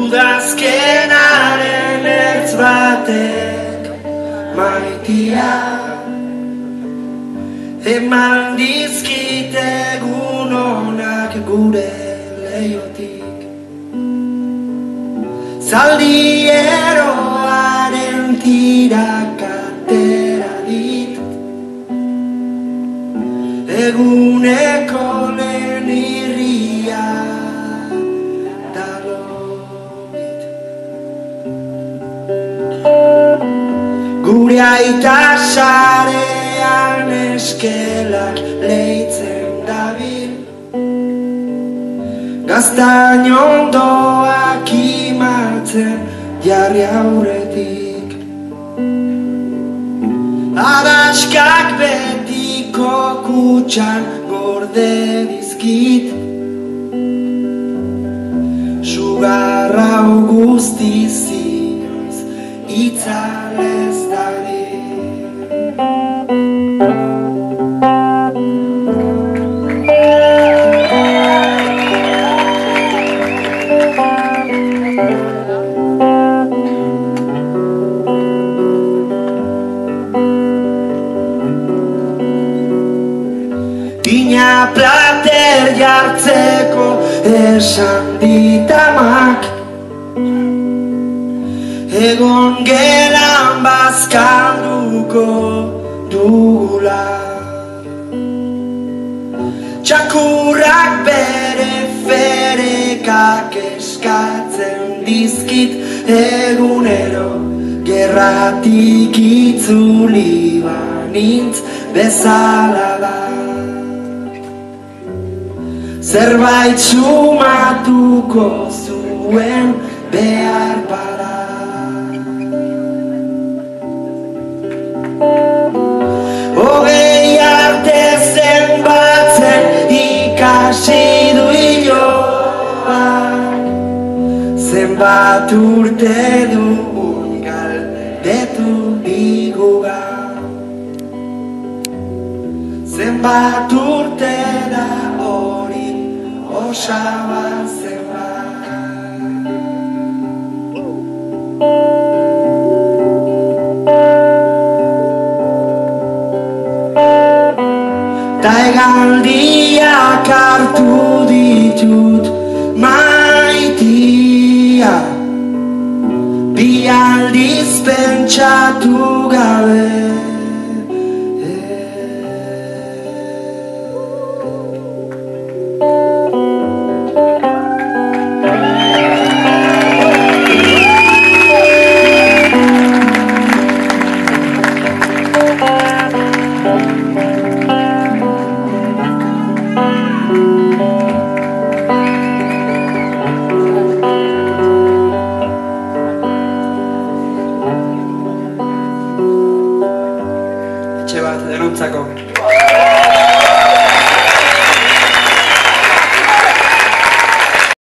Udazkenaren ertz batek maitia. Eman dizkite gunonak gure leiotik. Zaldi eroaren tirak atera dit. Eguneko lehen irria dalobit Gure aita sarean eskelak leitzen dabil Gaztain ondoak imatzen jarri aurretik. Adaskak betiko kutxan gorde dizkit. Sugarra guzti zinoiz itzalez Ina plater jartzeko esan ditamak. Egon gelan bazkalduko dugula. Txakurrak bere ferekak eskatzen dizkit egunero Gerratik itzuli banintz bezala da Zerbait sumatuko zuen behar bada. Hogei arte zenbatzen ikasi du iloak Zenbat urte dugun galdetu diguga Zenbat urte da osaba zenbat Ta egaldiak hartu ditut maitia. Bi aldiz pentsatu gabe bat denontzako